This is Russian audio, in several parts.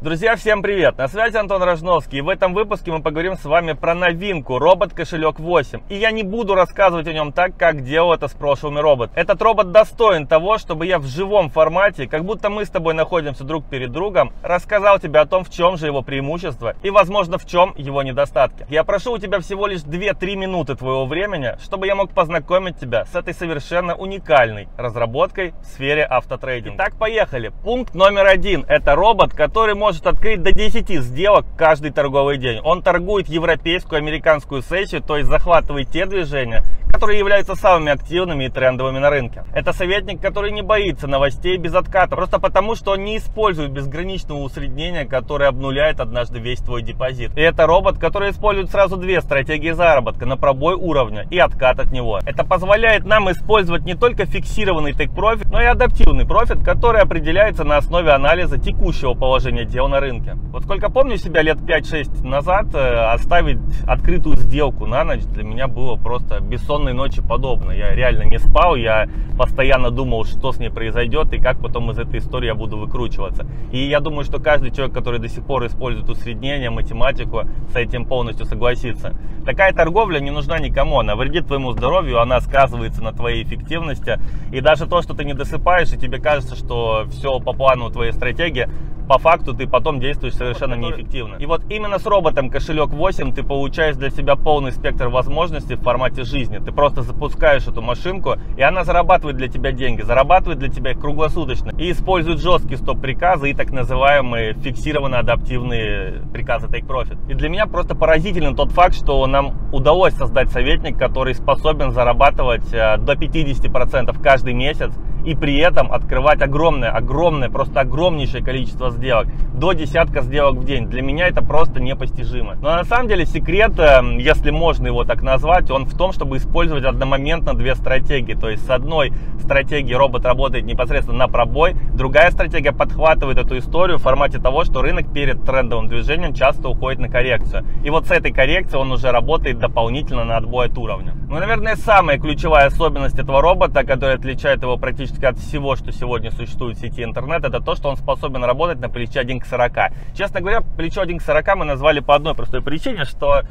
Друзья, всем привет! На связи Антон Рожновский. И в этом выпуске мы поговорим с вами про новинку робот кошелек 8. И я не буду рассказывать о нем так, как делал это с прошлыми робот. Этот робот достоин того, чтобы я в живом формате, как будто мы с тобой находимся друг перед другом, рассказал тебе о том, в чем же его преимущество и, возможно, в чем его недостатки. Я прошу у тебя всего лишь 2-3 минуты твоего времени, чтобы я мог познакомить тебя с этой совершенно уникальной разработкой в сфере автотрейдинга. Итак, поехали. Пункт номер один. Это робот, который может может открыть до 10 сделок каждый торговый день. Он торгует европейскую, американскую сессию, то есть захватывает те движения, которые являются самыми активными и трендовыми на рынке. Это советник, который не боится новостей без отката, просто потому, что он не использует безграничного усреднения, которое обнуляет однажды весь твой депозит. И это робот, который использует сразу две стратегии заработка на пробой уровня и откат от него. Это позволяет нам использовать не только фиксированный take profit, но и адаптивный профит, который определяется на основе анализа текущего положения дел на рынке. Вот сколько помню себя лет 5-6 назад, э, оставить открытую сделку на ночь для меня было просто бессонно бессонной ночи подобно. Я реально не спал, я постоянно думал, что с ней произойдет и как потом из этой истории я буду выкручиваться. И я думаю, что каждый человек, который до сих пор использует усреднение, математику, с этим полностью согласится. Такая торговля не нужна никому, она вредит твоему здоровью, она сказывается на твоей эффективности. И даже то, что ты не досыпаешь, и тебе кажется, что все по плану твоей стратегии, по факту ты потом действуешь совершенно неэффективно. И вот именно с роботом кошелек 8 ты получаешь для себя полный спектр возможностей в формате жизни. Ты просто запускаешь эту машинку, и она зарабатывает для тебя деньги, зарабатывает для тебя круглосуточно. И использует жесткие стоп-приказы и так называемые фиксированные адаптивные приказы Take Profit. И для меня просто поразителен тот факт, что нам удалось создать советник, который способен зарабатывать э, до 50% каждый месяц и при этом открывать огромное, огромное, просто огромнейшее количество сделок, до десятка сделок в день. Для меня это просто непостижимо. Но на самом деле секрет, эм, если можно его так назвать, он в том, чтобы использовать одномоментно две стратегии. То есть с одной стратегией робот работает непосредственно на пробой, другая стратегия подхватывает эту историю в формате того, что рынок перед трендовым движением часто уходит на коррекцию. И вот с этой коррекцией он уже работает дополнительно на отбой от уровня. Ну, наверное, самая ключевая особенность этого робота, которая отличает его практически от всего, что сегодня существует в сети интернет, это то, что он способен работать на плече 1 к 40. Честно говоря, плечо 1 к 40 мы назвали по одной простой причине, что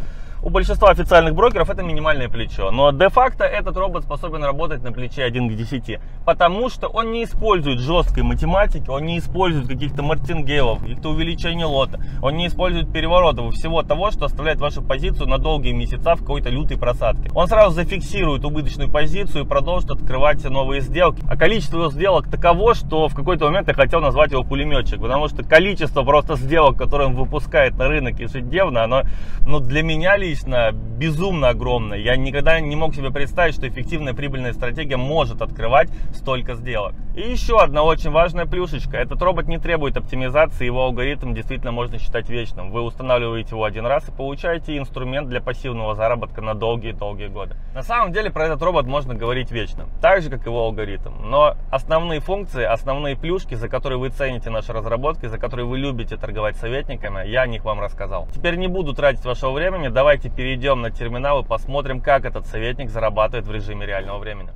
у большинства официальных брокеров это минимальное плечо. Но де-факто этот робот способен работать на плече 1 к 10. Потому что он не использует жесткой математики, он не использует каких-то мартингейлов, каких-то увеличений лота. Он не использует переворотов всего того, что оставляет вашу позицию на долгие месяца в какой-то лютой просадке. Он сразу зафиксирует убыточную позицию и продолжит открывать новые сделки. А количество его сделок таково, что в какой-то момент я хотел назвать его пулеметчик. Потому что количество просто сделок, которые он выпускает на рынок ежедневно, оно ну, для меня лично лично безумно огромная. Я никогда не мог себе представить, что эффективная прибыльная стратегия может открывать столько сделок. И еще одна очень важная плюшечка. Этот робот не требует оптимизации, его алгоритм действительно можно считать вечным. Вы устанавливаете его один раз и получаете инструмент для пассивного заработка на долгие-долгие годы. На самом деле про этот робот можно говорить вечно, так же как его алгоритм. Но основные функции, основные плюшки, за которые вы цените наши разработки, за которые вы любите торговать советниками, я о них вам рассказал. Теперь не буду тратить вашего времени, давайте перейдем на терминал и посмотрим, как этот советник зарабатывает в режиме реального времени.